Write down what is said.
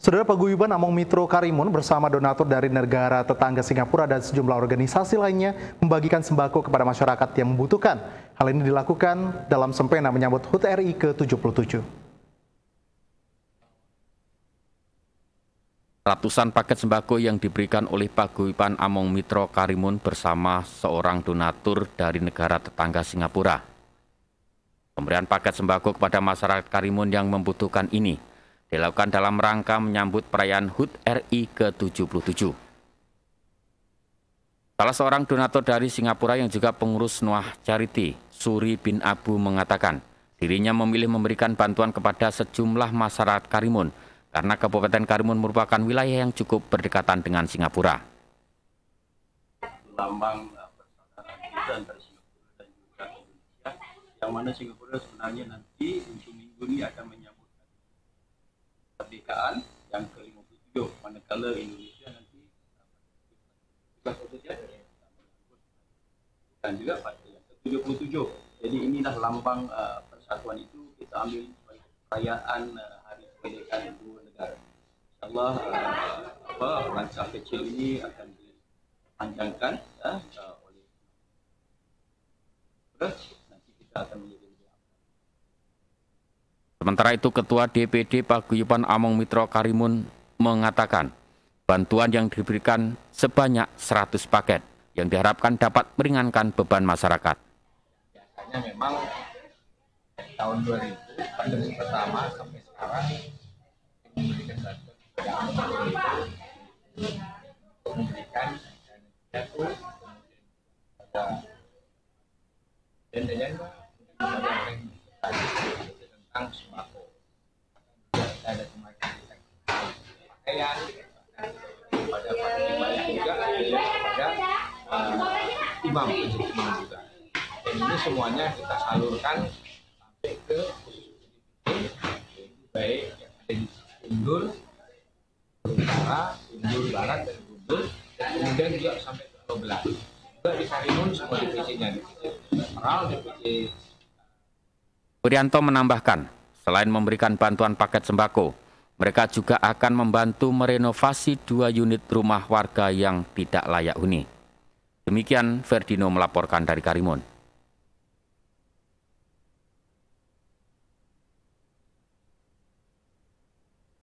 Saudara Paguyuban Among Mitro Karimun bersama donatur dari negara tetangga Singapura dan sejumlah organisasi lainnya membagikan sembako kepada masyarakat yang membutuhkan. Hal ini dilakukan dalam sempena menyambut HUT RI ke-77. Ratusan paket sembako yang diberikan oleh Paguyuban Among Mitro Karimun bersama seorang donatur dari negara tetangga Singapura. Pemberian paket sembako kepada masyarakat Karimun yang membutuhkan ini dilakukan dalam rangka menyambut perayaan HUT RI ke-77. Salah seorang donatur dari Singapura yang juga pengurus Noah Charity, Suri bin Abu mengatakan, dirinya memilih memberikan bantuan kepada sejumlah masyarakat Karimun karena Kabupaten Karimun merupakan wilayah yang cukup berdekatan dengan Singapura. Lambang uh, persaudaraan Singapura dan Indonesia, yang mana Singapura sebenarnya nanti untuk minggu ini akan menyambut kemerdekaan yang ke-57. Manakala Indonesia nanti dan juga pada yang ke-77. Jadi inilah lambang uh, persatuan itu kita ambil sebagai perayaan uh, hari kemerdekaan dua negara. InsyaAllah uh, apa rancang kecil ini akan dipanjangkan uh, oleh nanti kita akan menjadi Sementara itu Ketua DPD Paguyuban Among Mitro Karimun mengatakan bantuan yang diberikan sebanyak 100 paket yang diharapkan dapat meringankan beban masyarakat. Biasanya memang tahun 2000 pandemi pertama sampai sekarang memberikan bantuan memberikan jatuh dan dan tentang sembako ada semacam pakaian pada para juga ada uh, imam. Imam juga dan ini semuanya kita salurkan sampai ke baik yang ada di Gundul Utara, Gundul Barat dan Gundul kemudian juga sampai ke Belang juga di Karimun semua divisinya. Divisi Peral, divisi Wirianto menambahkan, selain memberikan bantuan paket sembako, mereka juga akan membantu merenovasi dua unit rumah warga yang tidak layak huni. Demikian Ferdino melaporkan dari Karimun.